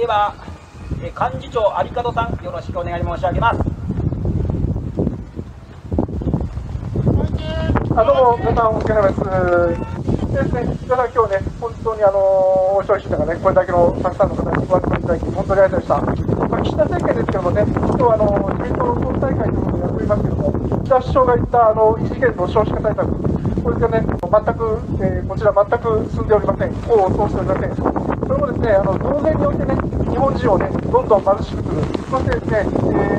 では、え幹事長有門さん、よろしくお願い申し上げます。あどうも、皆さん、お疲れ様です。ですね、皆さん、今日ね、本当にあの消費者がね、これだけのたくさんの方にご集まりいただき、本当にありがとうございました。まあ、岸田政権ですけどもね、今日はあの自民党の党大会ということでやっておりますけども、岸田首相が言ったあの異次元の少子化対策、これがね、全く、えー、こちら全く進んでおりません。功を奏しておりません。それもですね、あの増税においてね、日本人をね、どんどん貧しくする。そしてですね、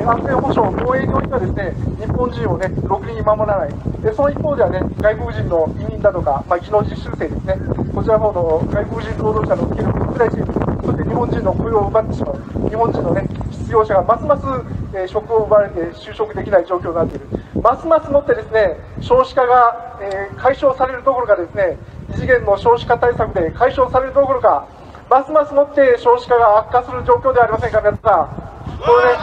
えー、安全保障、防衛においてはですね、日本人をね、ろくに守らない。でその一方ではね、外国人の移民だとか、まあ、技能実習生ですね、こちらの方の外国人労働者のスキル拡大し、そして日本人の雇用を奪ってしまう。日本人のね、失業者がますます、えー、職を奪われて就職できない状況になっている。ますますもってですね、少子化が、えー、解消されるどころかですね、異次元の少子化対策で解消されるどころか、ますますもって少子化が悪化する状況ではありませんか、皆さん。これね、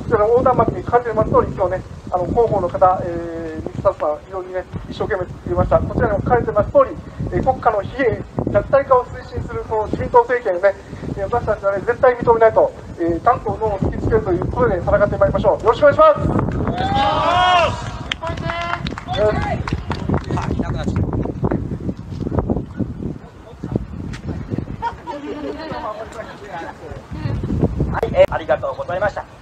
こちらの横断幕に書かれています通り、今日ね、あの広報の方、えー、三田さん、非常にね、一生懸命作りました。こちらにも書かれています通り、えー、国家の疲弊、弱体化を推進するこの自民党政権をね、えー、私たちはね、絶対認めないと、えー、担当のを突きつけるということで戦ってまいりましょう。よろしくお願いします。よろしくはい、えー、ありがとうございました。